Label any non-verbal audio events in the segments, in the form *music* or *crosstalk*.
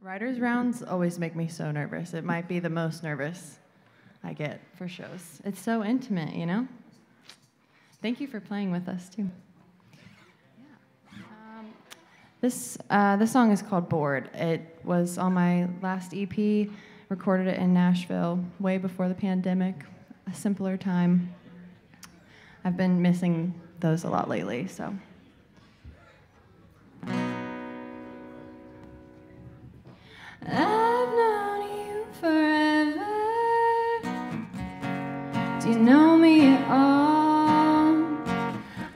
Writers' rounds always make me so nervous. It might be the most nervous I get for shows. It's so intimate, you know? Thank you for playing with us, too. Um, this, uh, this song is called Bored. It was on my last EP, recorded it in Nashville way before the pandemic, a simpler time. I've been missing those a lot lately, so. I've known you forever. Do you know me at all?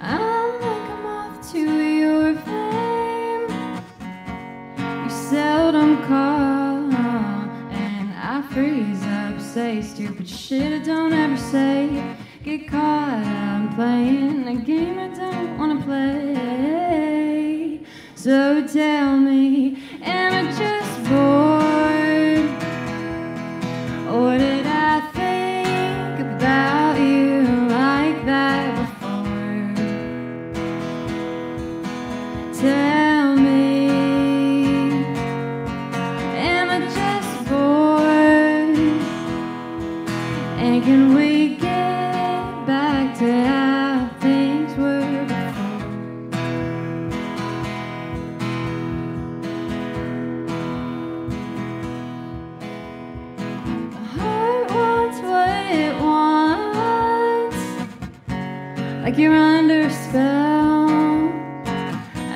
I'm like a moth to your flame. You seldom call, and I freeze up. Say stupid shit I don't ever say. Get caught, I'm playing a game I don't wanna play. So tell me, can we get back to how things were before? The heart wants what it wants, like you're under spell.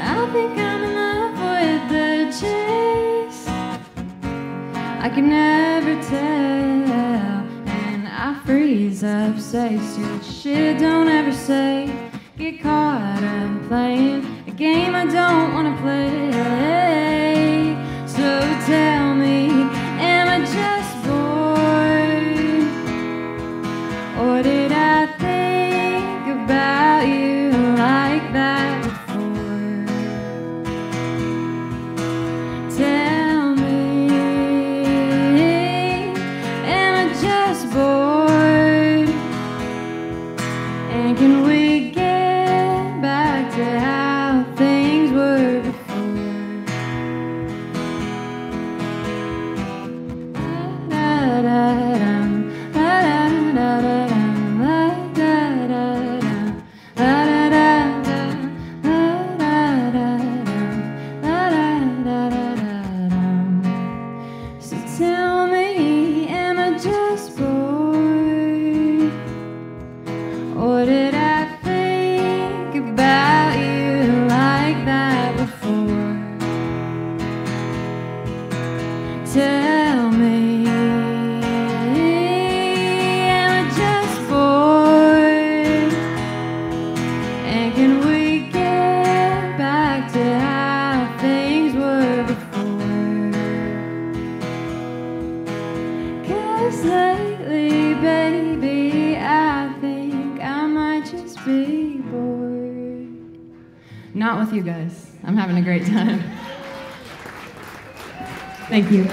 I think I'm in love with the chase. I can never tell, I freeze up, say stupid shit, don't ever say. Get caught up playing a game I don't wanna play. Tell me, am I just bored? And can we get back to how things were lately, baby, I think I might just be bored. Not with you guys. I'm having a great time. *laughs* Thank you.